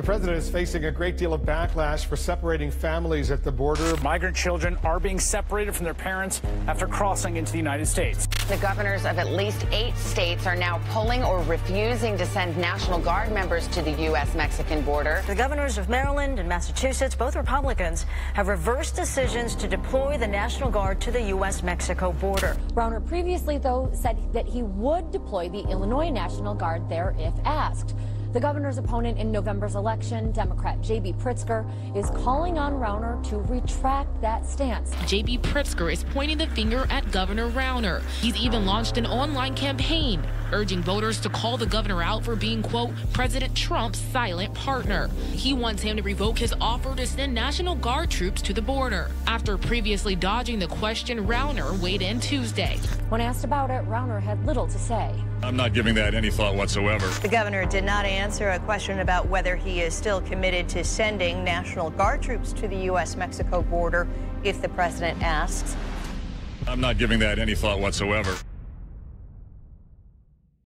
The president is facing a great deal of backlash for separating families at the border. Migrant children are being separated from their parents after crossing into the United States. The governors of at least eight states are now pulling or refusing to send National Guard members to the U.S. Mexican border. The governors of Maryland and Massachusetts, both Republicans, have reversed decisions to deploy the National Guard to the U.S. Mexico border. Rauner previously, though, said that he would deploy the Illinois National Guard there if asked. The governor's opponent in November's election, Democrat J.B. Pritzker, is calling on Rauner to retract that stance. J.B. Pritzker is pointing the finger at Governor Rauner. He's even launched an online campaign urging voters to call the governor out for being, quote, President Trump's silent partner. He wants him to revoke his offer to send National Guard troops to the border. After previously dodging the question, Rauner weighed in Tuesday. When asked about it, Rauner had little to say. I'm not giving that any thought whatsoever. The governor did not answer a question about whether he is still committed to sending National Guard troops to the U.S. Mexico border if the president asks. I'm not giving that any thought whatsoever.